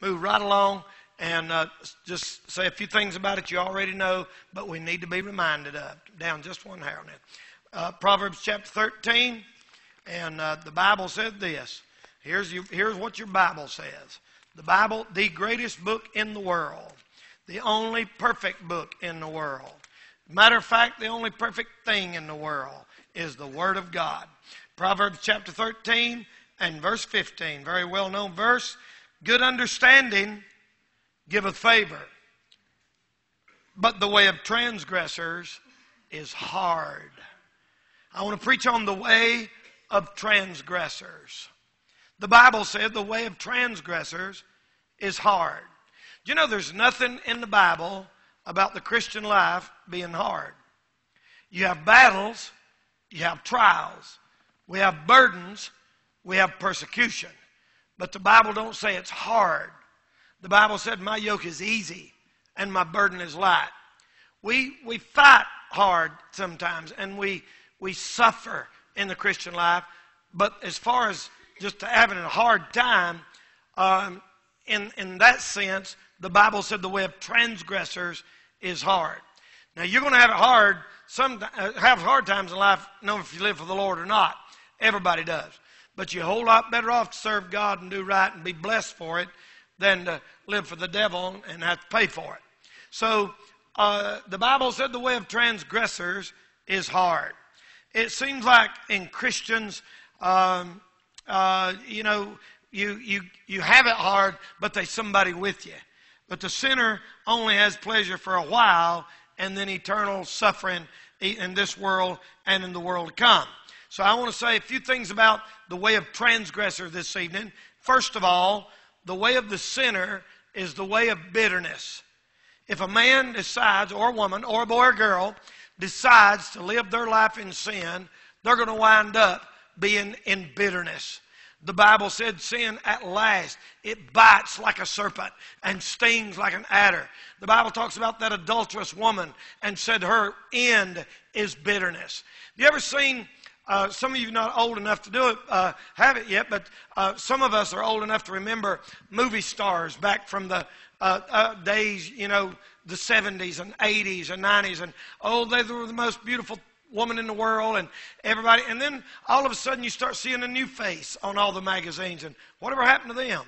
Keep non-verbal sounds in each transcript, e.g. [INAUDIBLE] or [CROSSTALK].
move right along and uh, just say a few things about it you already know, but we need to be reminded of. Down just one hair now. Uh, Proverbs chapter 13, and uh, the Bible said this. Here's, your, here's what your Bible says. The Bible, the greatest book in the world, the only perfect book in the world. Matter of fact, the only perfect thing in the world is the Word of God. Proverbs chapter 13 and verse 15, very well known verse. Good understanding giveth favor, but the way of transgressors is hard. I want to preach on the way of transgressors. The Bible said the way of transgressors is hard. Do you know there's nothing in the Bible about the Christian life being hard? You have battles, you have trials, we have burdens, we have persecution. But the Bible don't say it's hard. The Bible said, My yoke is easy and my burden is light. We, we fight hard sometimes and we, we suffer in the Christian life. But as far as just having a hard time, um, in, in that sense, the Bible said the way of transgressors is hard. Now, you're going to have it hard, some, uh, have hard times in life, know if you live for the Lord or not. Everybody does. But you're a whole lot better off to serve God and do right and be blessed for it than to live for the devil and have to pay for it. So uh, the Bible said the way of transgressors is hard. It seems like in Christians, um, uh, you know, you, you, you have it hard, but there's somebody with you. But the sinner only has pleasure for a while and then eternal suffering in this world and in the world to come. So I want to say a few things about the way of transgressor this evening. First of all, the way of the sinner is the way of bitterness. If a man decides, or a woman, or a boy or girl, decides to live their life in sin, they're going to wind up being in bitterness. The Bible said sin at last, it bites like a serpent and stings like an adder. The Bible talks about that adulterous woman and said her end is bitterness. Have you ever seen uh, some of you not old enough to do it, uh, have it yet, but uh, some of us are old enough to remember movie stars back from the uh, uh, days, you know, the 70s and 80s and 90s. And oh, they were the most beautiful woman in the world and everybody. And then all of a sudden you start seeing a new face on all the magazines. And whatever happened to them?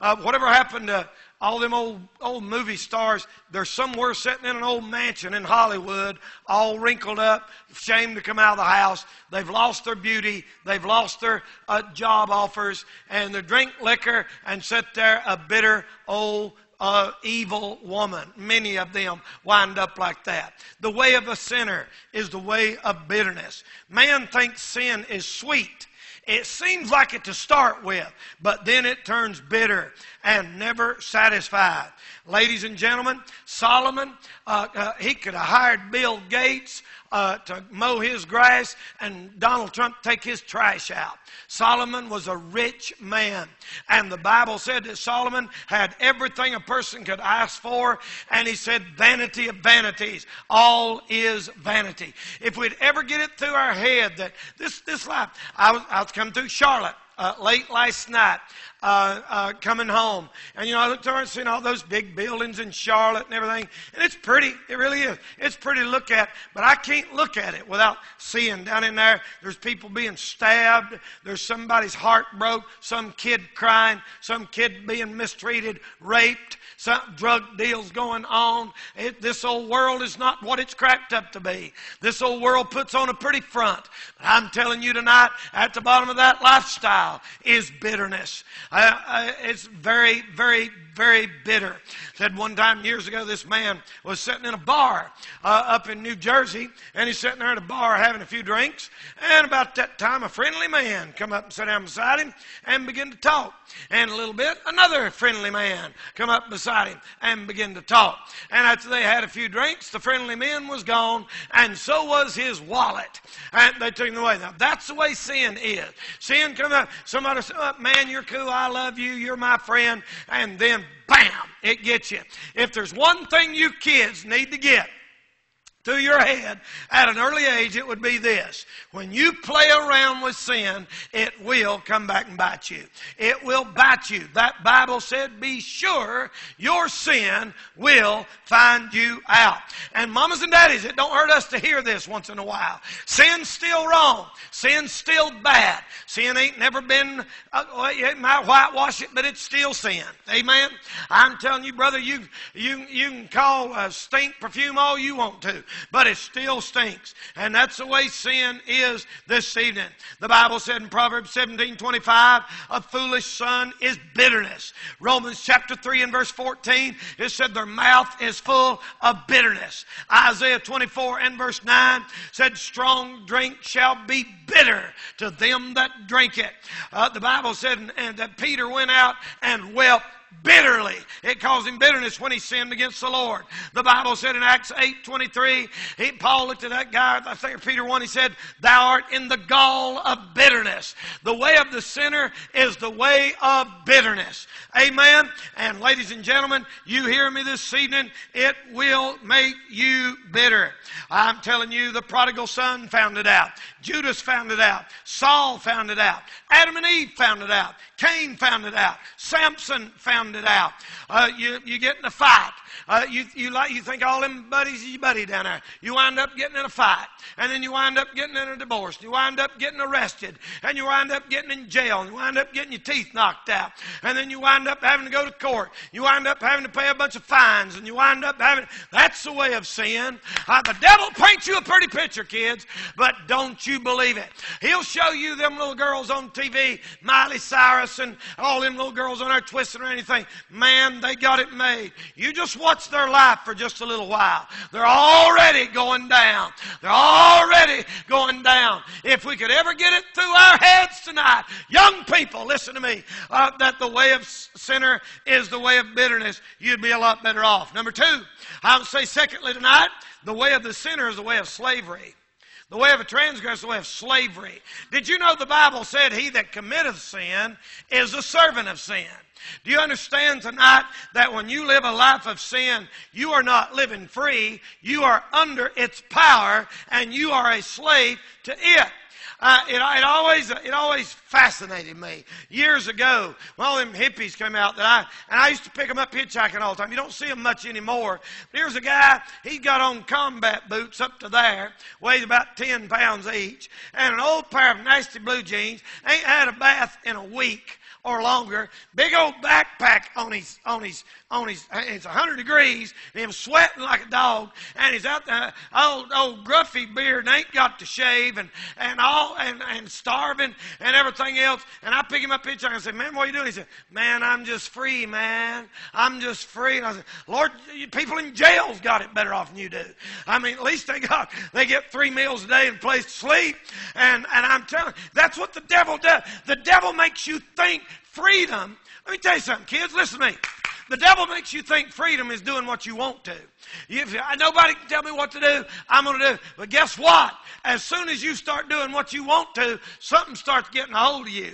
Uh, whatever happened to all them old old movie stars? They're somewhere sitting in an old mansion in Hollywood, all wrinkled up, ashamed to come out of the house. They've lost their beauty. They've lost their uh, job offers, and they drink liquor and sit there a bitter old uh, evil woman. Many of them wind up like that. The way of a sinner is the way of bitterness. Man thinks sin is sweet. It seems like it to start with, but then it turns bitter and never satisfied. Ladies and gentlemen, Solomon, uh, uh, he could have hired Bill Gates uh, to mow his grass and Donald Trump take his trash out. Solomon was a rich man. And the Bible said that Solomon had everything a person could ask for. And he said, vanity of vanities. All is vanity. If we'd ever get it through our head that this, this life, I was, I was coming through Charlotte uh, late last night uh, uh, coming home. And, you know, I looked over and seen all those big buildings in Charlotte and everything. And it's pretty. It really is. It's pretty to look at. But I can't look at it without seeing down in there, there's people being stabbed. There's somebody's heart broke. Some kid crying. Some kid being mistreated, raped. Some drug deals going on. It, this old world is not what it's cracked up to be. This old world puts on a pretty front. But I'm telling you tonight, at the bottom of that lifestyle is bitterness. I, I, it's very, very, very bitter. Said one time years ago, this man was sitting in a bar uh, up in New Jersey, and he's sitting there in a bar having a few drinks. And about that time, a friendly man come up and sat down beside him and begin to talk. And a little bit, another friendly man come up beside him and begin to talk. And after they had a few drinks, the friendly man was gone, and so was his wallet. And they took him away. Now that's the way sin is. Sin come up, somebody say, oh, "Man, you're cool. I love you. You're my friend," and then bam, it gets you. If there's one thing you kids need to get through your head at an early age, it would be this. When you play around with sin, it will come back and bite you. It will bite you. That Bible said, be sure your sin will find you out. And mamas and daddies, it don't hurt us to hear this once in a while. Sin's still wrong. Sin's still bad. Sin ain't never been, uh, it might whitewash it, but it's still sin. Amen? I'm telling you, brother, you, you, you can call a stink perfume all you want to, but it still stinks. And that's the way sin is this evening. The Bible said in Proverbs 17 25, a foolish son is bitterness. Romans chapter 3 and verse 14, it said their mouth is full of bitterness. Isaiah 24 and verse 9 said, Strong drink shall be bitter to them that drink it. Uh, the Bible said and, and that Peter went out and wept bitterly. It caused him bitterness when he sinned against the Lord. The Bible said in Acts 8 23, he, Paul looked at that guy, I think Peter 1, he said, Thou art in the gall of bitterness. The way of the sinner is the way of bitterness. Amen. And ladies and gentlemen, you hear me this evening, it will make you bitter. I'm telling you, the prodigal son found it out. Judas found it out. Saul found it out. Adam and Eve found it out. Cain found it out. Samson found it out. Uh, you, you get in a fight. Uh, you, you, like, you think all them buddies is your buddy down there. You wind up getting in a fight. And then you wind up getting in a divorce. You wind up getting arrested. And you wind up getting in jail. And you wind up getting your teeth knocked out. And then you wind up having to go to court. You wind up having to pay a bunch of fines. And you wind up having. That's the way of sin. Uh, the devil paints you a pretty picture, kids. But don't you believe it. He'll show you them little girls on TV, Miley Cyrus and all them little girls on there twisting or anything. Man, they got it made. You just watch their life for just a little while. They're already going down. They're already going down. If we could ever get it through our heads tonight, young people, listen to me, uh, that the way of sinner is the way of bitterness, you'd be a lot better off. Number two, I would say secondly tonight, the way of the sinner is the way of slavery. The way of a transgressor is the way of slavery. Did you know the Bible said, He that committeth sin is a servant of sin? Do you understand tonight that when you live a life of sin, you are not living free, you are under its power, and you are a slave to it? Uh, it, it, always it always fascinated me. Years ago, when all them hippies came out, that I and I used to pick them up hitchhiking all the time. You don't see them much anymore. But here's a guy. He got on combat boots up to there, weighed about ten pounds each, and an old pair of nasty blue jeans. Ain't had a bath in a week or longer. Big old backpack on his on his on his, it's 100 degrees, and him sweating like a dog, and he's out there, old, old gruffy beard, and ain't got to shave, and, and all, and, and starving, and everything else. And I pick him up picture, and said, man, what are you doing? He said, man, I'm just free, man. I'm just free. And I said, Lord, people in jails got it better off than you do. I mean, at least they got, they get three meals a day and place to sleep. And, and I'm telling that's what the devil does. The devil makes you think freedom. Let me tell you something, kids, listen to me. The devil makes you think freedom is doing what you want to. If nobody can tell me what to do, I'm going to do. But guess what? As soon as you start doing what you want to, something starts getting a hold of you.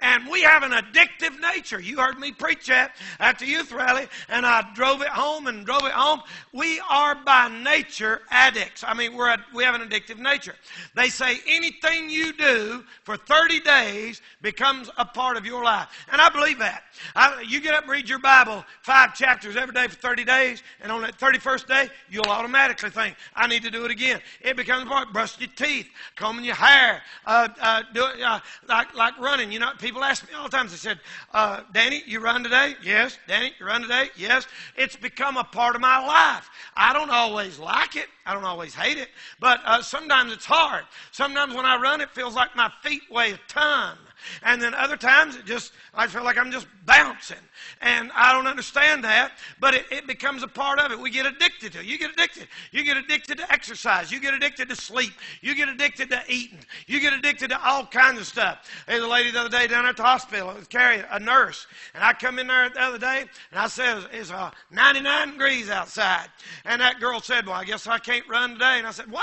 And we have an addictive nature. You heard me preach that at the youth rally, and I drove it home and drove it home. We are by nature addicts. I mean, we're a, we have an addictive nature. They say anything you do for 30 days becomes a part of your life. And I believe that. I, you get up and read your Bible five chapters every day for 30 days, and on that 31st day, you'll automatically think, I need to do it again. It becomes part. Brush your teeth, combing your hair, uh, uh, do it, uh, like, like running. You know, people ask me all the time, they said, uh, Danny, you run today? Yes. Danny, you run today? Yes. It's become a part of my life. I don't always like it. I don't always hate it, but uh, sometimes it's hard. Sometimes when I run, it feels like my feet weigh a ton. And then other times it just, I feel like I'm just bouncing. And I don't understand that, but it, it becomes a part of it. We get addicted to it. You get addicted. You get addicted to exercise. You get addicted to sleep. You get addicted to eating. You get addicted to all kinds of stuff. There's a lady the other day down at the hospital. It was carrying a nurse. And I come in there the other day and I said, it's uh, 99 degrees outside. And that girl said, well, I guess I can't run today. And I said, why?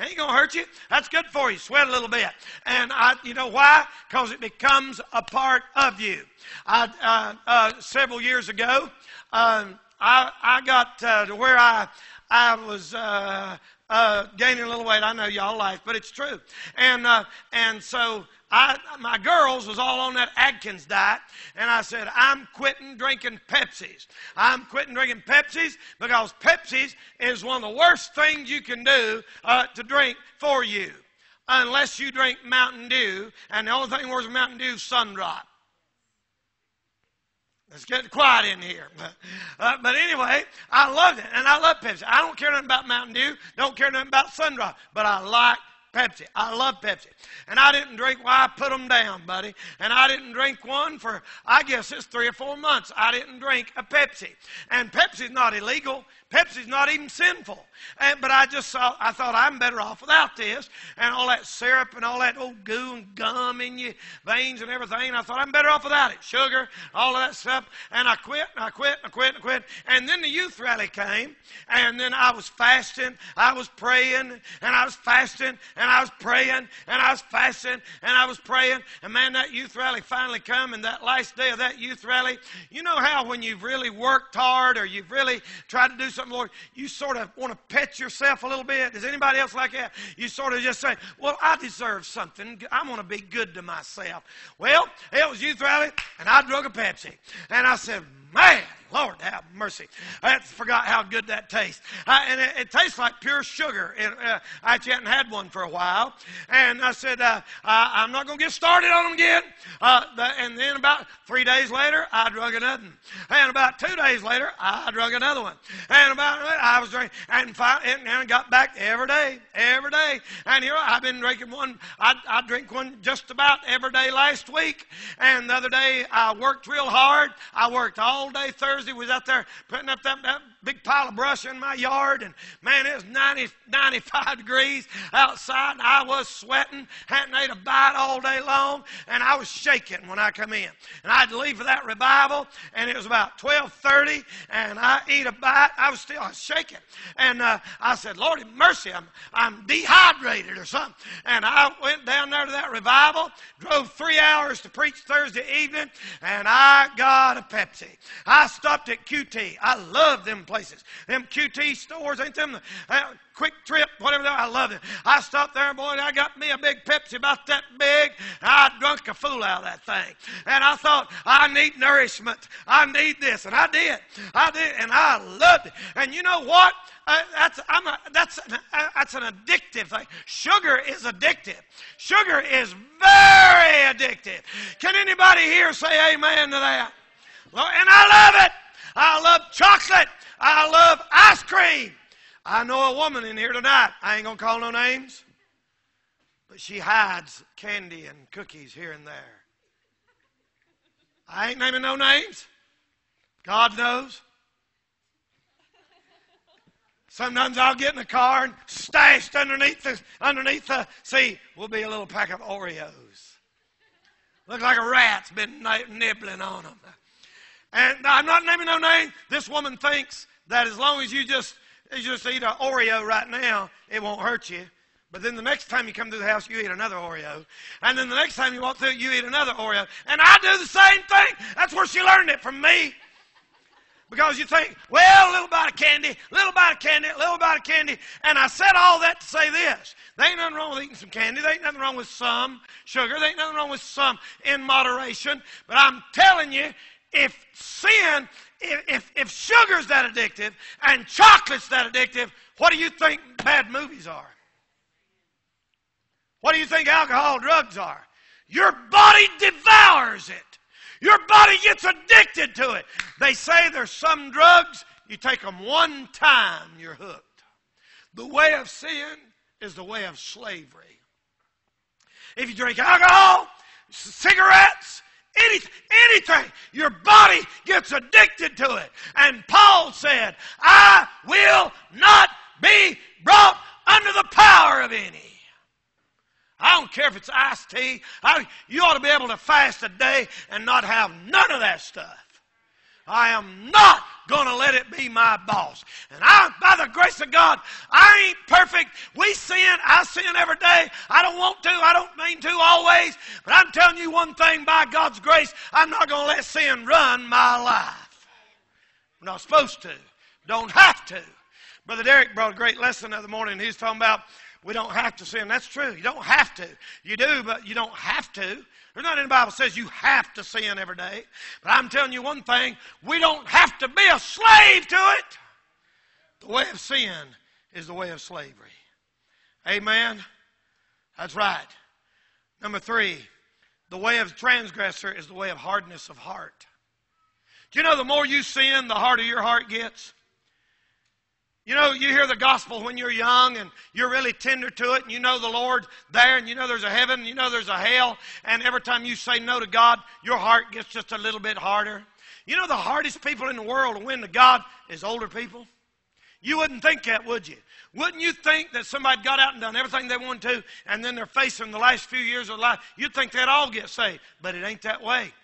Ain't going to hurt you. That's good for you. Sweat a little bit. And I, you know why? Because it becomes a part of you. I, uh, uh, several years ago, um, I, I got uh, to where I, I was uh, uh, gaining a little weight. I know y'all laugh, but it's true. And uh, and so I, my girls was all on that Atkins diet, and I said, I'm quitting drinking Pepsis. I'm quitting drinking Pepsis because Pepsis is one of the worst things you can do uh, to drink for you, unless you drink Mountain Dew, and the only thing worse than Mountain Dew is Sun Drop. Let's get quiet in here. [LAUGHS] Uh, but anyway, I loved it, and I love Pepsi. I don't care nothing about Mountain Dew, don't care nothing about Sun Drop, but I like Pepsi. I love Pepsi. And I didn't drink, well, I put them down, buddy. And I didn't drink one for, I guess it's three or four months. I didn't drink a Pepsi. And Pepsi's not illegal. Pepsi's not even sinful. And, but I just saw, I thought I'm better off without this and all that syrup and all that old goo and gum in your veins and everything. I thought I'm better off without it. Sugar, all of that stuff. And I quit and I quit and I quit and I quit. And then the youth rally came and then I was fasting. I was praying and I was fasting and I was praying and I was fasting and I was praying. And man, that youth rally finally come and that last day of that youth rally, you know how when you've really worked hard or you've really tried to do something, Lord, you sort of want to pet yourself a little bit. Does anybody else like that? You sort of just say, Well, I deserve something. I'm going to be good to myself. Well, it was youth rally, and I drunk a Pepsi. And I said, Man, Lord have mercy. I forgot how good that tastes. Uh, and it, it, tastes like pure sugar. And, uh, I hadn't had one for a while. And I said, uh, I, am not going to get started on them again. Uh, the, and then about three days later, I drunk another one. And about two days later, I drank another one. And about I was drinking, and, and, and got back every day, every day. And here I've been drinking one. I, I drink one just about every day last week. And the other day, I worked real hard. I worked all day Thursday. Thursday was out there putting up that, that big pile of brush in my yard, and man, it was 90, 95 [LAUGHS] degrees outside, and I was sweating, hadn't ate a bite all day long, and I was shaking when I come in. And I had to leave for that revival, and it was about 12:30, and I eat a bite. I was still shaking, and uh, I said, "Lord, mercy, I'm I'm dehydrated or something." And I went down there to that revival, drove three hours to preach Thursday evening, and I got a Pepsi. I stopped at QT. I love them places. Them QT stores, ain't them? Uh, quick trip, whatever. I love it. I stopped there, boy, and I got me a big Pepsi about that big. I drunk a fool out of that thing. And I thought, I need nourishment. I need this. And I did. I did. And I loved it. And you know what? Uh, that's, I'm a, that's, an, uh, that's an addictive thing. Sugar is addictive. Sugar is very addictive. Can anybody here say amen to that? Well, and I love it. I love chocolate. I love ice cream. I know a woman in here tonight. I ain't going to call no names, but she hides candy and cookies here and there. I ain't naming no names. God knows. Sometimes I'll get in the car and stashed underneath the underneath the seat will be a little pack of Oreos. Look like a rat's been nibbling on them. And I'm not naming no name. This woman thinks that as long as you just you just eat an Oreo right now, it won't hurt you. But then the next time you come to the house, you eat another Oreo. And then the next time you walk through, you eat another Oreo. And I do the same thing. That's where she learned it from me. Because you think, well, a little bite of candy, little bite of candy, little bite of candy. And I said all that to say this. There ain't nothing wrong with eating some candy. There ain't nothing wrong with some sugar. There ain't nothing wrong with some in moderation. But I'm telling you, if sin, if, if, sugar's that addictive and chocolate's that addictive, what do you think bad movies are? What do you think alcohol drugs are? Your body devours it. Your body gets addicted to it. They say there's some drugs, you take them one time, you're hooked. The way of sin is the way of slavery. If you drink alcohol, cigarettes, anything, anything. Your body gets addicted to it. And Paul said, I will not be brought under the power of any. I don't care if it's iced tea. I, you ought to be able to fast a day and not have none of that stuff. I am not going to let it be my boss. And I, by the grace of God, I ain't perfect. We sin. I sin every day. I don't want to. I don't mean to always. But I'm telling you one thing by God's grace, I'm not going to let sin run my life. I'm not supposed to. Don't have to. Brother Derek brought a great lesson the other morning. He was talking about we don't have to sin. That's true. You don't have to. You do, but you don't have to. There's not in the Bible says you have to sin every day. But I'm telling you one thing, we don't have to be a slave to it. The way of sin is the way of slavery. Amen. That's right. Number three, the way of transgressor is the way of hardness of heart. Do you know the more you sin, the harder your heart gets? You know, you hear the gospel when you're young and you're really tender to it and you know the Lord there and you know there's a heaven and you know there's a hell and every time you say no to God, your heart gets just a little bit harder. You know the hardest people in the world to win to God is older people? You wouldn't think that, would you? Wouldn't you think that somebody got out and done everything they wanted to and then they're facing the last few years of life? You'd think they'd all get saved, but it ain't that way.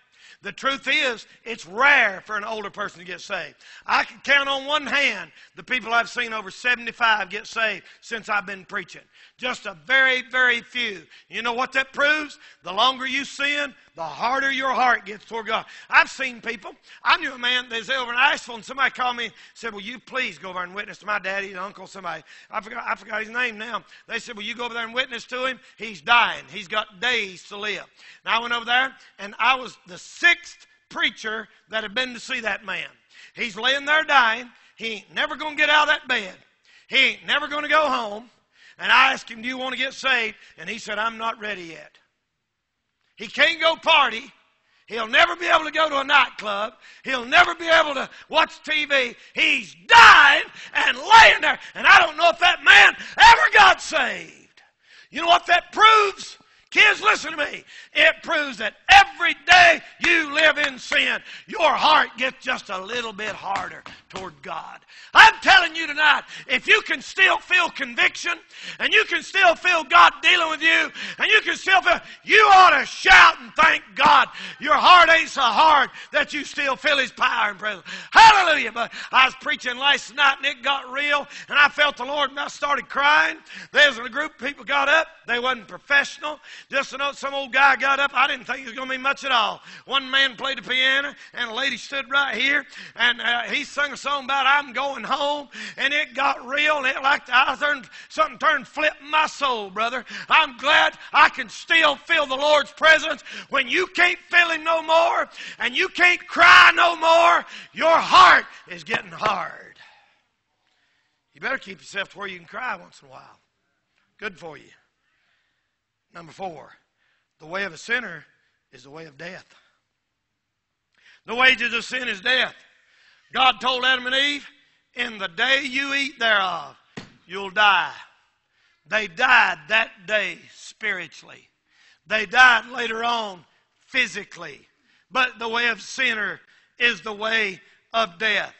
The truth is, it's rare for an older person to get saved. I can count on one hand the people I've seen over 75 get saved since I've been preaching. Just a very, very few. You know what that proves? The longer you sin, the harder your heart gets toward God. I've seen people. I knew a man that was over in Asheville, and somebody called me and said, Will you please go over and witness to my daddy and uncle, somebody. I forgot, I forgot his name now. They said, Will you go over there and witness to him? He's dying. He's got days to live. Now I went over there, and I was the sixth preacher that had been to see that man. He's laying there dying. He ain't never going to get out of that bed. He ain't never going to go home. And I asked him, Do you want to get saved? And he said, I'm not ready yet. He can't go party. He'll never be able to go to a nightclub. He'll never be able to watch TV. He's dying and laying there. And I don't know if that man ever got saved. You know what that proves? Kids, listen to me. It proves that every day you live in sin, your heart gets just a little bit harder toward God. I'm telling you tonight, if you can still feel conviction and you can still feel God dealing with you and you can still feel, you ought to shout and thank God. Your heart ain't so hard that you still feel His power and presence. Hallelujah. But I was preaching last night and it got real and I felt the Lord and I started crying. There was a group of people got up. They wasn't professional. Just to know some old guy got up. I didn't think it was going to be much at all. One man played the piano, and a lady stood right here, and uh, he sung a song about I'm going home, and it got real, and it like I turned something turned flip my soul, brother. I'm glad I can still feel the Lord's presence when you can't feel Him no more, and you can't cry no more. Your heart is getting hard. You better keep yourself to where you can cry once in a while. Good for you. Number four, the way of a sinner is the way of death. The wages of sin is death. God told Adam and Eve, In the day you eat thereof, you'll die. They died that day spiritually. They died later on physically. But the way of sinner is the way of death.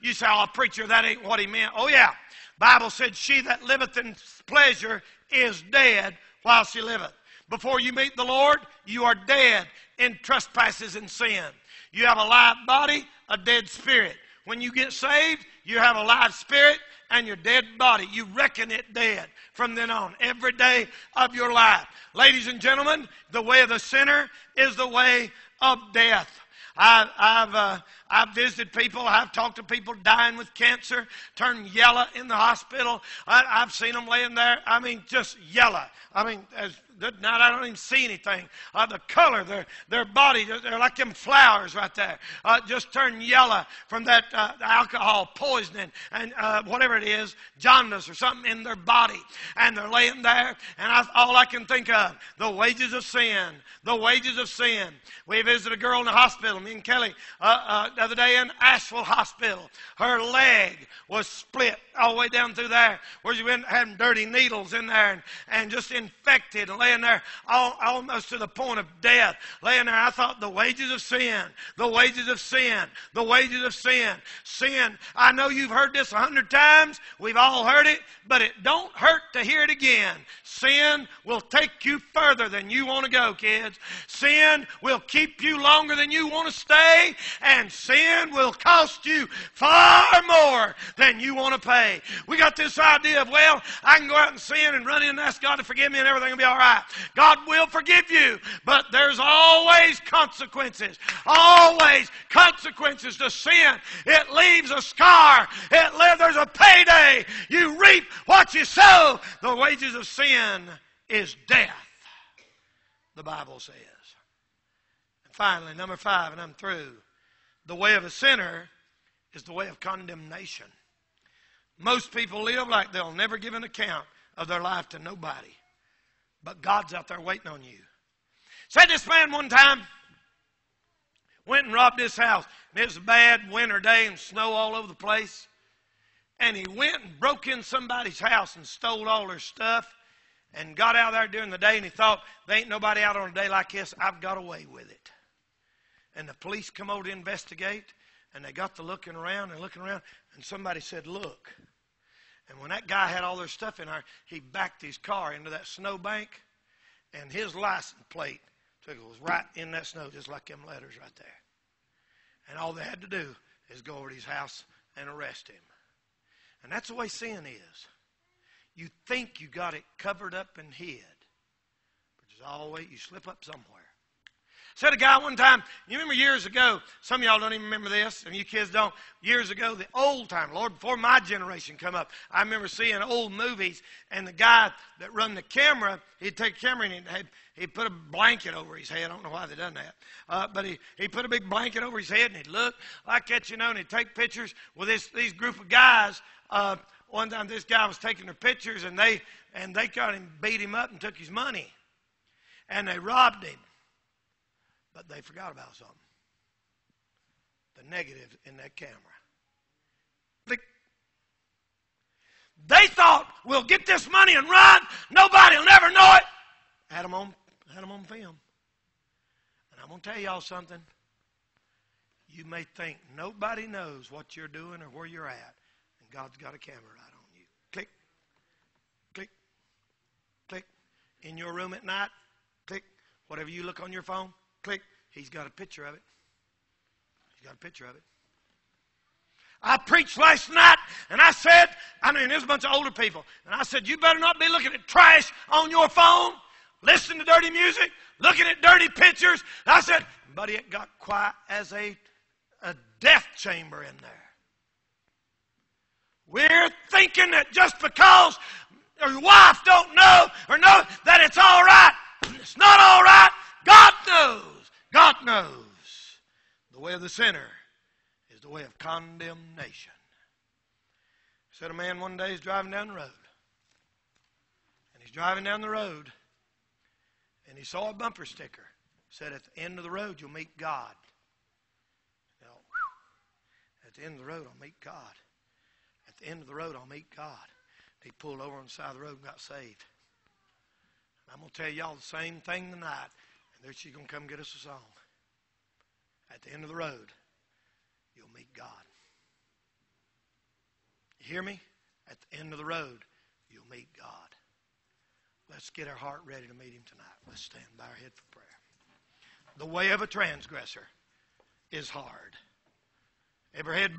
You say, oh, preacher, that ain't what he meant. Oh, yeah. Bible said, She that liveth in pleasure is dead while she liveth. Before you meet the Lord, you are dead in trespasses and sin. You have a live body, a dead spirit. When you get saved, you have a live spirit and your dead body. You reckon it dead from then on, every day of your life. Ladies and gentlemen, the way of the sinner is the way of death. I've, I've, uh, I've visited people. I've talked to people dying with cancer, turned yellow in the hospital. I, have seen them laying there. I mean, just yellow. I mean, as now I don't even see anything. Uh, the color, their, their body, they're like them flowers right there. Uh, just turn yellow from that uh, alcohol poisoning and uh, whatever it is, jaundice or something in their body. And they're laying there, and I, all I can think of, the wages of sin, the wages of sin. We visited a girl in the hospital, me and Kelly, uh, uh, the other day in Asheville Hospital. Her leg was split all the way down through there, where she been having dirty needles in there and, and just infected and laying there all, almost to the point of death. Laying there, I thought the wages of sin, the wages of sin, the wages of sin. Sin, I know you've heard this a hundred times. We've all heard it, but it don't hurt to hear it again. Sin will take you further than you want to go, kids. Sin will keep you longer than you want to stay, and sin will cost you far more than you want to pay. We got this idea of, well, I can go out and sin and run in and ask God to forgive me and everything will be all right. God will forgive you, but there's always consequences. Always consequences to sin. It leaves a scar. It leaves, there's a payday. You reap what you sow. The wages of sin is death, the Bible says. And finally, number five, and I'm through. The way of a sinner is the way of condemnation. Most people live like they'll never give an account of their life to nobody. But God's out there waiting on you. Said this man one time, went and robbed this house. And it was a bad winter day and snow all over the place. And he went and broke in somebody's house and stole all their stuff and got out there during the day and he thought, there ain't nobody out on a day like this. I've got away with it. And the police come over to investigate and they got to looking around and looking around and somebody said, look. And when that guy had all their stuff in there, he backed his car into that snowbank, and his license plate took it was right in that snow, just like them letters right there. And all they had to do is go over to his house and arrest him. And that's the way sin is. You think you got it covered up and hid, but there's always you slip up somewhere. Said a guy one time, you remember years ago, some of y'all don't even remember this, and you kids don't. Years ago, the old time, Lord, before my generation come up, I remember seeing old movies, and the guy that run the camera, he'd take a camera and he'd, he'd put a blanket over his head. I don't know why they done that. Uh, but he, he put a big blanket over his head, and he'd look like that, you know, and he'd take pictures with this, these group of guys. Uh, one time this guy was taking their pictures, and they, and they got him, beat him up, and took his money. And they robbed him. But they forgot about something the negative in that camera. They thought, we'll get this money and run. Nobody will never know it. Had them on, had them on film. And I'm going to tell y'all something. You may think nobody knows what you're doing or where you're at, and God's got a camera right on you. Click, click, click. In your room at night, click. Whatever you look on your phone, Click. He's got a picture of it. He's got a picture of it. I preached last night and I said, I mean, there's a bunch of older people, and I said, you better not be looking at trash on your phone, listening to dirty music, looking at dirty pictures. And I said, buddy, it got quiet as a, a death chamber in there. We're thinking that just because your wife don't know or know that it's all right, it's not all right. Knows. God knows. The way of the sinner is the way of condemnation. Said a man one day is driving down the road. And he's driving down the road and he saw a bumper sticker. Said at the end of the road you'll meet God. Know, at the end of the road I'll meet God. At the end of the road I'll meet God. He pulled over on the side of the road and got saved. And I'm going to tell y'all the same thing tonight. And there she's going to come get us a song. At the end of the road, you'll meet God. You hear me? At the end of the road, you'll meet God. Let's get our heart ready to meet Him tonight. Let's stand by our head for prayer. The way of a transgressor is hard. Every head